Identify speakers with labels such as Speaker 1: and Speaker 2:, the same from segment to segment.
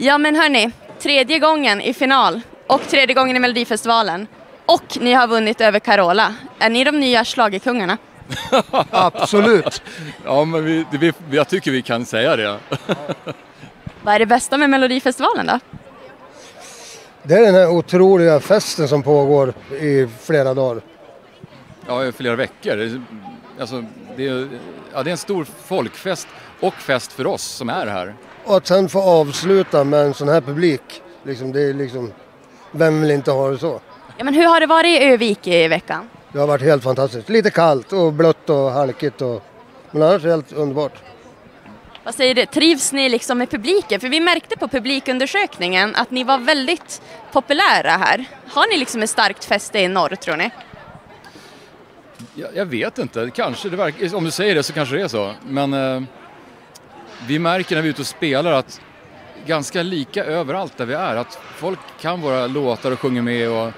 Speaker 1: Ja men hörni, tredje gången i final och tredje gången i Melodifestivalen. Och ni har vunnit över Carola. Är ni de nya schlagerkungarna?
Speaker 2: Absolut.
Speaker 3: Ja, men vi, vi, jag tycker vi kan säga det.
Speaker 1: Vad är det bästa med Melodifestivalen då?
Speaker 2: Det är den här otroliga festen som pågår i flera dagar.
Speaker 3: Ja, i flera veckor. Alltså, det, är, ja, det är en stor folkfest och fest för oss som är här.
Speaker 2: Och att sen få avsluta med en sån här publik, liksom, det är liksom, vem vill inte ha det så?
Speaker 1: Ja men hur har det varit i Övik i veckan?
Speaker 2: Det har varit helt fantastiskt. Lite kallt och blött och halkigt och, men annars helt underbart.
Speaker 1: Vad säger du, trivs ni liksom med publiken? För vi märkte på publikundersökningen att ni var väldigt populära här. Har ni liksom ett starkt fäste i norr tror ni?
Speaker 3: Jag, jag vet inte, kanske det verkar, om du säger det så kanske det är så. Men eh, vi märker när vi är ute och spelar att ganska lika överallt där vi är, att folk kan våra låtar och sjunger med och,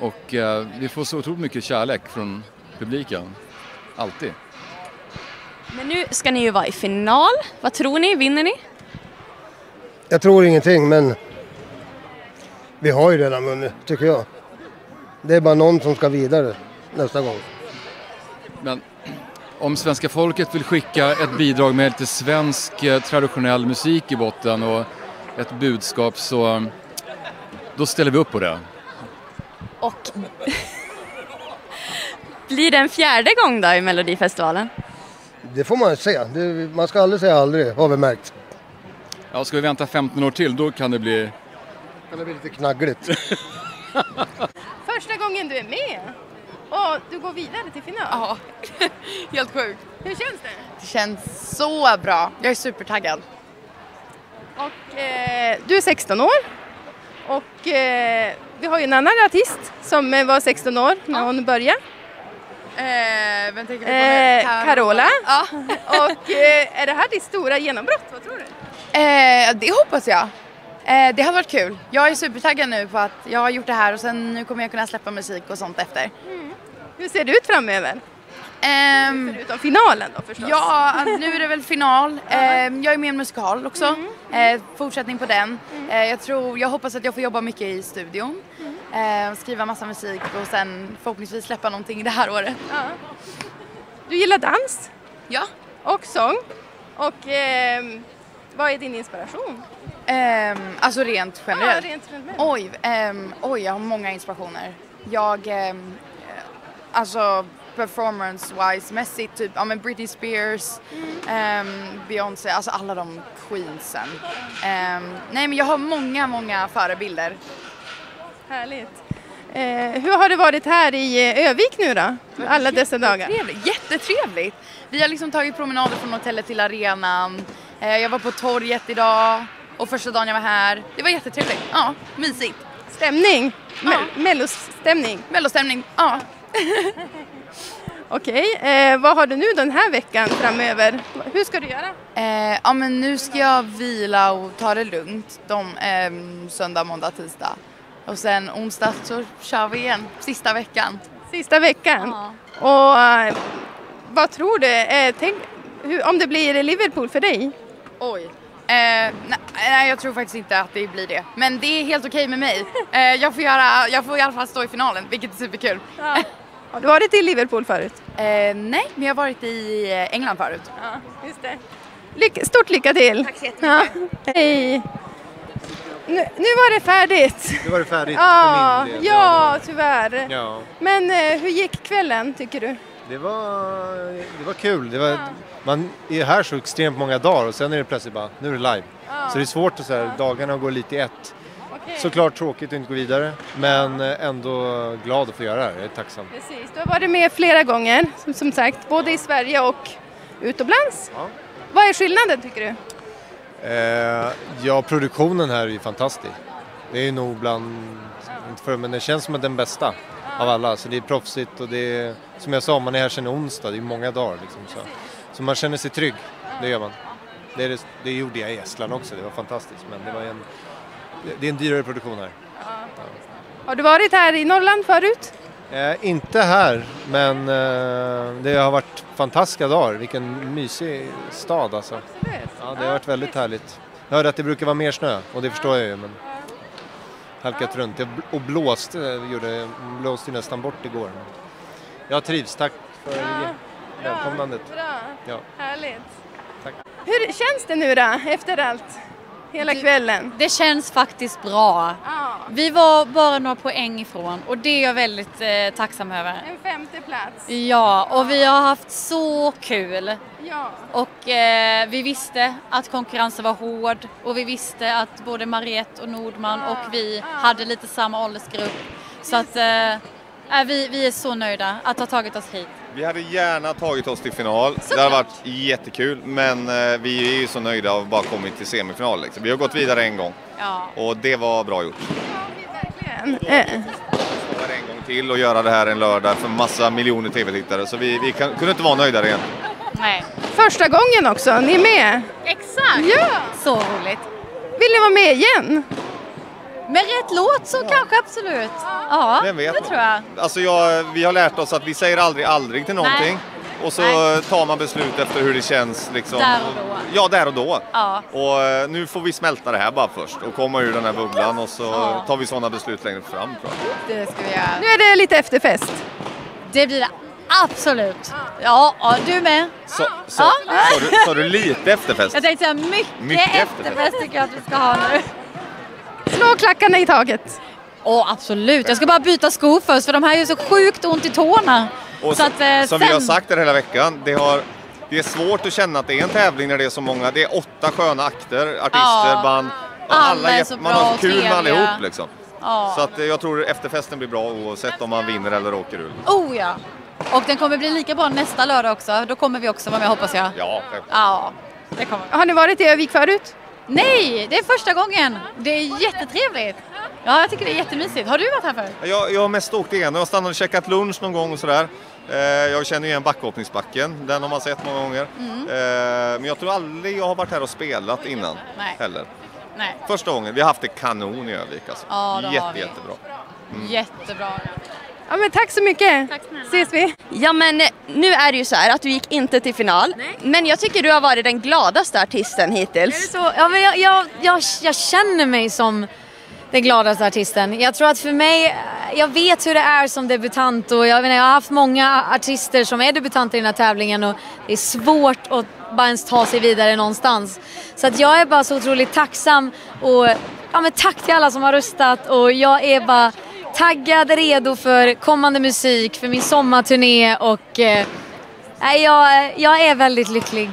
Speaker 3: och eh, vi får så otroligt mycket kärlek från publiken. Alltid.
Speaker 1: Men nu ska ni ju vara i final. Vad tror ni? Vinner ni?
Speaker 2: Jag tror ingenting men vi har ju redan vunnit, tycker jag. Det är bara någon som ska vidare nästa gång.
Speaker 3: Men om svenska folket vill skicka ett bidrag med lite svensk eh, traditionell musik i botten och ett budskap så eh, då ställer vi upp på det.
Speaker 1: Och blir det en fjärde gång då i Melodifestivalen?
Speaker 2: Det får man se. Det, man ska aldrig säga aldrig, har vi märkt.
Speaker 3: Ja, ska vi vänta 15 år till då kan det bli...
Speaker 2: Kan det bli lite knaggligt.
Speaker 4: Första gången du är med och du går vidare till final.
Speaker 5: Ja, helt sjukt.
Speaker 4: Hur känns det?
Speaker 5: Det känns så bra. Jag är supertaggad.
Speaker 4: Och, eh, du är 16 år och eh, vi har ju en annan artist som eh, var 16 år när hon började.
Speaker 5: Eh, vem tänker du på
Speaker 4: Eh,
Speaker 5: nu?
Speaker 4: Carola.
Speaker 5: Ja.
Speaker 4: Och eh, är det här ditt stora genombrott? Vad tror du?
Speaker 5: Eh, det hoppas jag. Eh, det har varit kul. Jag är supertaggad nu på att jag har gjort det här och sen nu kommer jag kunna släppa musik och sånt efter.
Speaker 4: Hur ser det ut framöver?
Speaker 5: Ehm,
Speaker 4: Förutom finalen då förstås.
Speaker 5: ja, nu är det väl final. Ehm, jag är med i en musikal också. Eh, fortsättning på den. Eh, jag, tror, jag hoppas att jag får jobba mycket i studion. Eh, skriva massa musik och sen förhoppningsvis släppa någonting det här året.
Speaker 4: Ja. Du gillar dans
Speaker 5: Ja.
Speaker 4: och sång. Och ehm, vad är din inspiration?
Speaker 5: Ehm, alltså rent
Speaker 4: Ja,
Speaker 5: generellt.
Speaker 4: rent generellt.
Speaker 5: Oj, ehm, oj, jag har många inspirationer. Jag, eh, alltså performance-wise, mässigt, typ ja, men Britney Spears, ehm, Beyoncé, alltså alla de queensen. Ehm, nej men jag har många, många förebilder.
Speaker 4: Härligt. Eh, hur har det varit här i eh, Övik nu då? Alla dessa dagar?
Speaker 5: Trevligt, jättetrevligt! Vi har liksom tagit promenader från hotellet till arenan. Eh, jag var på torget idag och första dagen jag var här. Det var jättetrevligt. Ja, mysigt.
Speaker 4: Stämning? Me-
Speaker 5: Ja.
Speaker 4: Mellostämning?
Speaker 5: Mellostämning. Ja.
Speaker 4: Okej, eh, vad har du nu den här veckan framöver? Hur ska du göra?
Speaker 5: Eh, ja men nu ska jag vila och ta det lugnt de, ehm, söndag, måndag, tisdag. Och sen onsdag så kör vi igen, sista veckan.
Speaker 4: Sista veckan? Och eh, vad tror du? Eh, tänk, hur, om det blir Liverpool för dig?
Speaker 5: Oj. Eh, nej, jag tror faktiskt inte att det blir det. Men det är helt okej med mig. Eh, jag, får göra, jag får i alla fall stå i finalen, vilket är superkul.
Speaker 4: Har du varit i Liverpool förut?
Speaker 5: Eh, nej, men jag har varit i eh, England förut.
Speaker 4: Ja, just det. Lyck, stort lycka till!
Speaker 5: Tack så jättemycket.
Speaker 4: Ja, hej! Nu, nu var det färdigt.
Speaker 6: Nu var det färdigt
Speaker 4: Ja,
Speaker 6: för min del.
Speaker 4: ja tyvärr.
Speaker 6: ja.
Speaker 4: Men eh, hur gick kvällen tycker du?
Speaker 6: Det var, det var kul. Det var, Man är här så extremt många dagar och sen är det plötsligt bara, nu är det live. Så det är svårt att så här, dagarna går lite i ett.
Speaker 4: Okej.
Speaker 6: Såklart tråkigt att inte gå vidare men eh, ändå glad att få göra det här. Jag är tacksam.
Speaker 4: Precis, du har varit med flera gånger som, som sagt, både i Sverige och utomlands.
Speaker 6: Ja.
Speaker 4: Vad är skillnaden tycker du?
Speaker 6: Eh, ja, produktionen här är ju fantastisk. Det är ju nog bland, inte för, men det känns som att den bästa av alla. Så det är proffsigt och det är, som jag sa, man är här sedan onsdag, det är många dagar liksom. Så, så man känner sig trygg, det gör man. Det, är det, gjorde jag i Estland också, det var fantastiskt. Men det, var en, det är en dyrare produktion här.
Speaker 4: Har du varit här i Norrland förut?
Speaker 6: Eh, inte här, men eh, det har varit fantastiska dagar. Vilken mysig stad alltså. Ja, det har varit väldigt härligt. Jag hörde att det brukar vara mer snö och det förstår jag ju men halkat runt Det och blåste, gjorde, blåste nästan bort igår. Jag trivs, tack för välkomnandet.
Speaker 4: Bra,
Speaker 6: Ja.
Speaker 4: härligt.
Speaker 6: Tack.
Speaker 4: Hur känns det nu då, efter allt? Hela kvällen?
Speaker 7: Det känns faktiskt bra.
Speaker 4: Ja,
Speaker 7: Vi var bara några poäng ifrån och det är jag väldigt eh, tacksam över.
Speaker 4: en femte plats.
Speaker 7: Ja, och vi har haft så kul.
Speaker 4: Ja.
Speaker 7: Och eh, vi visste att konkurrensen var hård och vi visste att både Mariette och Nordman och vi hade lite samma åldersgrupp. Så att eh, äh, vi, vi är så nöjda att ha tagit oss hit.
Speaker 8: Vi hade gärna tagit oss till final. Det hade varit jättekul, men eh, vi är ju så nöjda av att bara kommit till semifinal. Liksom. Vi har gått vidare en gång
Speaker 7: Ja.
Speaker 8: och det var bra gjort.
Speaker 4: Verkligen.
Speaker 8: En gång till och göra det här en lördag för massa miljoner tv-tittare. Så vi, vi kan, kunde inte vara nöjdare igen.
Speaker 7: Nej.
Speaker 4: Första gången också, ni är med?
Speaker 7: Exakt!
Speaker 4: Ja!
Speaker 7: Så roligt.
Speaker 4: Vill ni vara med igen?
Speaker 7: Med rätt låt så kanske absolut. Ja,
Speaker 8: Vem vet?
Speaker 7: det tror jag.
Speaker 8: Alltså jag, vi har lärt oss att vi säger aldrig aldrig till någonting. Och så
Speaker 7: Nej.
Speaker 8: tar man beslut efter hur det känns. Liksom.
Speaker 7: Där och då.
Speaker 8: Ja, där och då.
Speaker 7: Ja.
Speaker 8: Och eh, nu får vi smälta det här bara först och komma ur den här bubblan och så
Speaker 7: Ja.
Speaker 8: tar vi sådana beslut längre fram. Tror jag.
Speaker 7: Det ska vi göra.
Speaker 4: Nu är det lite efterfest.
Speaker 7: Det blir det absolut. Ja, ja du med.
Speaker 8: Så, så,
Speaker 7: Ja.
Speaker 8: sa, du, sa du lite efterfest?
Speaker 7: Jag tänkte säga mycket,
Speaker 8: Mycket
Speaker 7: efterfest tycker jag att vi ska ha nu.
Speaker 4: Slå klackarna i taket.
Speaker 7: Åh, absolut. Jag ska bara byta skor först för de här gör så sjukt ont i tårna.
Speaker 8: Och
Speaker 7: så att, eh,
Speaker 8: som
Speaker 7: sen...
Speaker 8: vi har sagt det hela veckan, det, har, det är svårt att känna att det är en tävling när det är så många. Det är åtta sköna akter, artister,
Speaker 7: Ja.
Speaker 8: band.
Speaker 7: Alla är så
Speaker 8: man
Speaker 7: bra
Speaker 8: har kul med allihop liksom.
Speaker 7: Ja.
Speaker 8: Så att eh, jag tror efterfesten blir bra oavsett om man vinner eller åker ur.
Speaker 7: Oh ja. Och den kommer bli lika bra nästa lördag också. Då kommer vi också vara med hoppas jag.
Speaker 8: Ja, självklart.
Speaker 7: Ja, det kommer.
Speaker 4: Har ni varit i Övik förut?
Speaker 7: Nej, det är första gången. Det är jättetrevligt. Ja, jag tycker det är jättemysigt. Har du varit här förut?
Speaker 8: Jag, jag har mest åkt igen. Jag har stannat och käkat lunch någon gång och sådär. Eh, jag känner igen backhoppningsbacken, den har man sett många gånger.
Speaker 7: Mm.
Speaker 8: Eh, men jag tror aldrig jag har varit här och spelat innan
Speaker 7: Nej.
Speaker 8: heller.
Speaker 7: Nej.
Speaker 8: Första gången. Vi har haft det kanon i Övik alltså.
Speaker 7: Ja, det har
Speaker 8: Jätte,
Speaker 7: vi.
Speaker 8: jättebra.
Speaker 7: Jättebra.
Speaker 4: Ja men tack så mycket.
Speaker 7: Tack snälla.
Speaker 4: Ses vi.
Speaker 1: Ja men eh, nu är det ju så här att du gick inte till final. Men jag tycker du har varit den gladaste artisten hittills.
Speaker 9: Så, ja, men jag, jag, jag, jag känner mig som den gladaste artisten. Jag tror att för mig, jag vet hur det är som debutant och jag, menar, jag har haft många artister som är debutanter i den här tävlingen och det är svårt att bara ens ta sig vidare någonstans. Så att jag är bara så otroligt tacksam och ja, men tack till alla som har röstat och jag är bara taggad, redo för kommande musik, för min sommarturné och eh, nej, jag, jag är väldigt lycklig.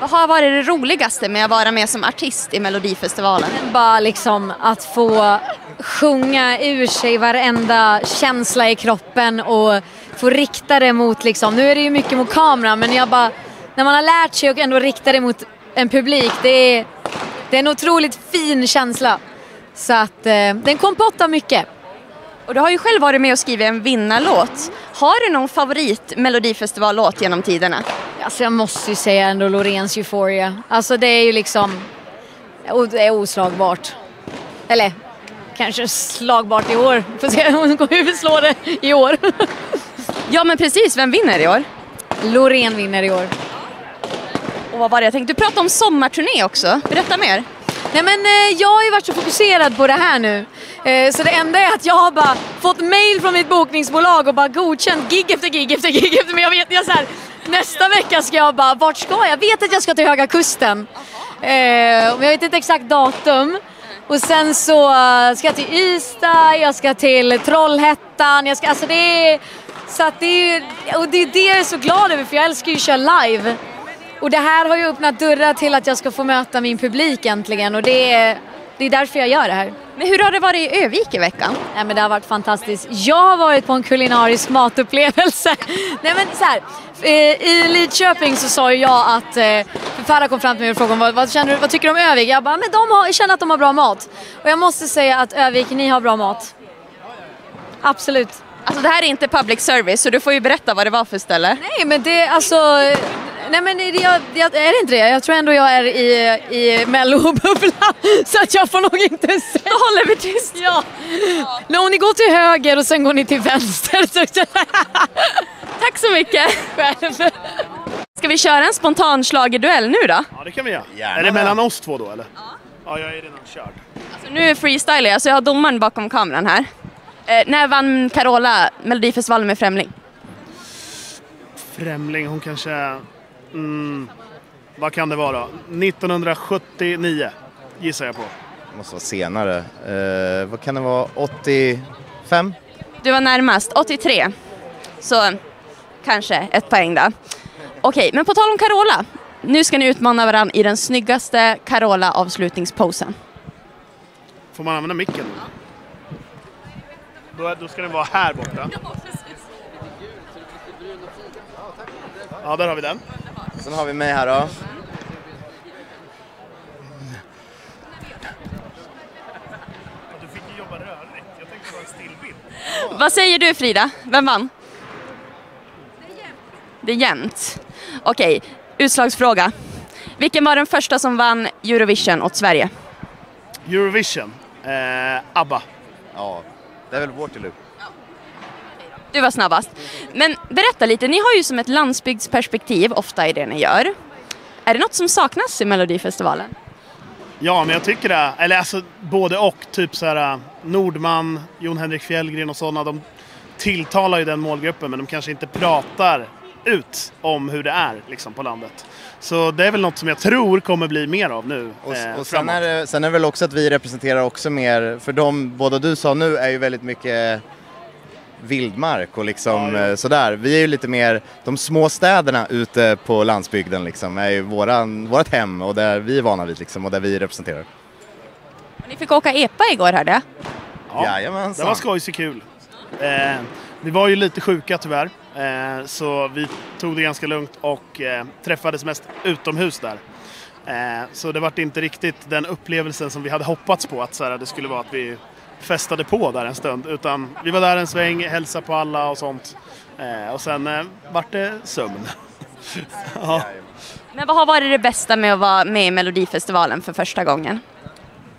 Speaker 1: Vad har varit det roligaste med att vara med som artist i Melodifestivalen?
Speaker 9: Bara liksom att få sjunga ur sig varenda känsla i kroppen och få rikta det mot liksom, nu är det ju mycket mot kameran men jag bara, när man har lärt sig att ändå rikta det mot en publik, det är, det är en otroligt fin känsla. Så att eh, det är en kompott av mycket.
Speaker 1: Och du har ju själv varit med och skrivit en vinnarlåt. Har du någon favorit Melodifestivallåt genom tiderna?
Speaker 9: Alltså jag måste ju säga ändå Loreens Euphoria. Alltså det är ju liksom, det är oslagbart. Eller kanske slagbart i år. Får se hur vi slår det i år.
Speaker 1: Ja men precis, vem vinner i år?
Speaker 9: Loreen vinner i år.
Speaker 1: Och vad var det jag tänkte? Du pratade om sommarturné också. Berätta mer.
Speaker 9: Nej men eh, jag har ju varit så fokuserad på det här nu. Eh, så det enda är att jag har bara fått mail från mitt bokningsbolag och bara godkänt gig efter gig efter gig efter men jag vet, jag så här, nästa vecka ska jag bara, vart ska jag? Jag vet att jag ska till Höga Kusten. Eh, jag vet inte exakt datum. Och sen så eh, ska jag till Ystad, jag ska till Trollhättan, jag ska, alltså det är, så att det är, och det är det jag är så glad över för jag älskar ju att köra live. Och det här har ju öppnat dörrar till att jag ska få möta min publik äntligen och det är, det är därför jag gör det här.
Speaker 1: Men hur har det varit i Övik i veckan?
Speaker 9: Nej men det har varit fantastiskt. Jag har varit på en kulinarisk matupplevelse. Nej men så här, eh, i Lidköping så sa jag att, eh, författaren kom fram till mig och frågade vad, vad, känner du, vad tycker du om Övik? Jag bara, men de har, jag känner att de har bra mat. Och jag måste säga att Övik, ni har bra mat. Absolut.
Speaker 1: Alltså det här är inte public service så du får ju berätta vad det var för ställe.
Speaker 9: Nej men det alltså, nej men det, jag, jag, är det inte det? Jag tror ändå jag är i, i mellobubblan så att jag får nog inte säga. Då
Speaker 1: håller vi tyst.
Speaker 9: Ja. ja. Om ni går till höger och sen går ni till vänster. Så...
Speaker 1: Tack så mycket.
Speaker 9: Själv.
Speaker 1: Ska vi köra en spontan schlagerduell nu då?
Speaker 10: Ja, det kan vi göra.
Speaker 11: Gärna
Speaker 10: är det mellan oss två då eller? Ja. Ja, jag är redan körd.
Speaker 1: Så nu freestylar jag, så jag har domaren bakom kameran här. Eh, när vann Carola Melodifestivalen med Främling?
Speaker 10: Främling, hon kanske... Mm, vad kan det vara? 1979 gissar jag på.
Speaker 11: Måste vara senare. Eh, vad kan det vara? 85?
Speaker 1: Du var närmast, 83. Så kanske ett poäng då. Okej, men på tal om Carola. Nu ska ni utmana varandra i den snyggaste Carola-avslutningsposen.
Speaker 10: Får man använda micken? Då, då ska den vara här borta. Ja, där har vi den.
Speaker 11: Sen har vi mig här då.
Speaker 10: Du fick ju jobba rörligt. Jag tänkte vara en stillbild.
Speaker 1: Vad säger du Frida? Vem vann? Det är jämnt. Okej, utslagsfråga. Vilken var den första som vann Eurovision åt Sverige?
Speaker 10: Eurovision. Eh, ABBA.
Speaker 11: Ja, det är väl Waterloo.
Speaker 1: Du var snabbast. Men berätta lite, ni har ju som ett landsbygdsperspektiv ofta i det ni gör. Är det något som saknas i Melodifestivalen?
Speaker 10: Ja, men jag tycker det. Eller alltså både och. Typ så här äh, Nordman, Jon Henrik Fjällgren och sådana. De tilltalar ju den målgruppen men de kanske inte pratar ut om hur det är liksom, på landet. Så det är väl något som jag tror kommer bli mer av nu
Speaker 11: Och,
Speaker 10: eh,
Speaker 11: och sen, är det, sen är det väl också att vi representerar också mer, för de båda du sa nu är ju väldigt mycket vildmark och liksom eh, sådär. Vi är ju lite mer, de små städerna ute på landsbygden liksom är ju våran, vårat hem och där vi är vana vid liksom och där vi representerar.
Speaker 1: Ni fick åka EPA igår hörde jag.
Speaker 10: Ja,
Speaker 11: Jajamensan.
Speaker 10: det var skojsigt kul. Eh, vi var ju lite sjuka tyvärr, eh, så vi tog det ganska lugnt och eh, träffades mest utomhus där. Eh, så det vart inte riktigt den upplevelsen som vi hade hoppats på att så här, det skulle vara att vi festade på där en stund. Utan vi var där en sväng, hälsade på alla och sånt. Eh, och sen eh, vart det sömn. ja.
Speaker 1: Men vad har varit det bästa med att vara med i Melodifestivalen för första gången?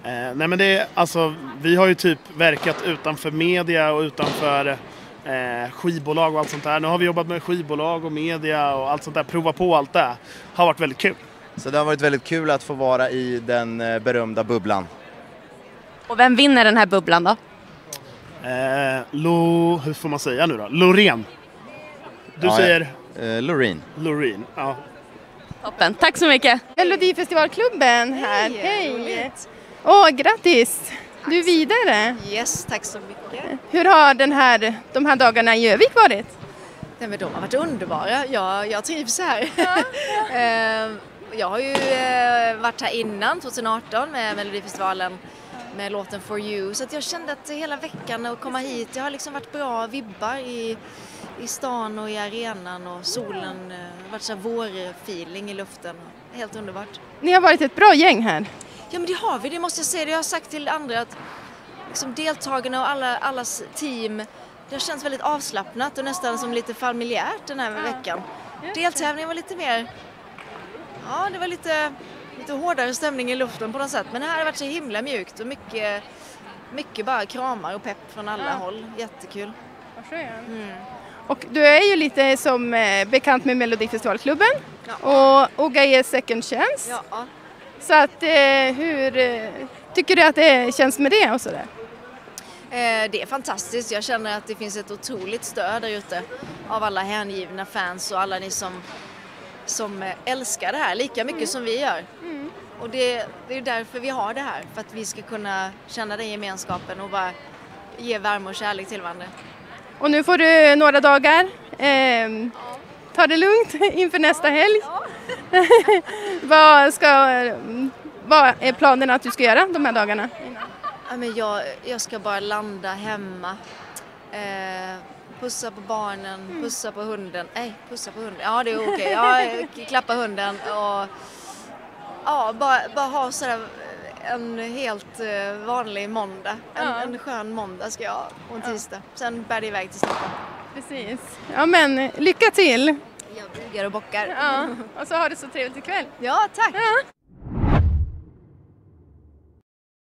Speaker 10: Eh, nej men det är, alltså, vi har ju typ verkat utanför media och utanför eh, skivbolag och allt sånt där. Nu har vi jobbat med skivbolag och media och allt sånt där. Prova på allt det. Har varit väldigt kul.
Speaker 11: Så det har varit väldigt kul att få vara i den eh, berömda bubblan.
Speaker 1: Och vem vinner den här bubblan då?
Speaker 10: Eh, Lo, hur får man säga nu då? Loreen. Du
Speaker 11: Ja,
Speaker 10: säger
Speaker 11: Eh, Loreen.
Speaker 10: Loreen. Ja.
Speaker 1: Toppen, tack så mycket!
Speaker 4: Melodifestivalklubben här, hej! Åh, grattis! Du är vidare.
Speaker 12: Yes, tack så mycket.
Speaker 4: Hur har den här, de här dagarna i Övik varit?
Speaker 12: Nej, men de har varit underbara. Jag, jag trivs här. Eh, jag har ju eh, varit här innan, 2018, med Melodifestivalen med låten For You. Så att jag kände att hela veckan att komma hit, det har liksom varit bra vibbar i, i stan och i arenan och solen. eh, Det har varit så vårfeeling i luften. Helt underbart.
Speaker 4: Ni har varit ett bra gäng här.
Speaker 12: Ja men det har vi, det måste jag säga. Det har jag sagt till andra att liksom deltagarna och alla, allas team, det har känts väldigt avslappnat och nästan som lite familjärt den här veckan. Deltävlingen var lite mer, ja det var lite, lite hårdare stämning i luften på något sätt. Men det här har varit så himla mjukt och mycket, mycket bara kramar och pepp från alla
Speaker 4: Ja.
Speaker 12: håll. Jättekul.
Speaker 4: Vad skönt.
Speaker 12: Mm.
Speaker 4: Och du är ju lite som eh, bekant med Melodifestivalklubben och Oga är second chance.
Speaker 12: Ja.
Speaker 4: Så att eh, hur eh, tycker du att det känns med det och sådär?
Speaker 12: Det är fantastiskt. Jag känner att det finns ett otroligt stöd där ute av alla hängivna fans och alla ni som, som eh, älskar det här lika mycket som vi gör. Och det, det är därför vi har det här, för att vi ska kunna känna den gemenskapen och bara ge värme och kärlek till varandra.
Speaker 4: Och nu får du några dagar. Eh, ta det lugnt inför nästa helg. vad, ska, vad är planerna att du ska göra de här dagarna?
Speaker 12: Ja, men jag, jag ska bara landa hemma. Eh, pussa på barnen, pussa på hunden. Nej, pussa på hunden. Ja, det är okej. Ja, klappa hunden och ja, bara, bara ha sådär en helt eh, vanlig måndag. En,
Speaker 4: Ja.
Speaker 12: en skön måndag ska jag ha och en tisdag. Sen bär det iväg till Stockholm.
Speaker 4: Precis. Ja men lycka till!
Speaker 12: Jag bugar och bockar.
Speaker 4: Ja, och så har du så trevligt ikväll.
Speaker 12: Ja, tack!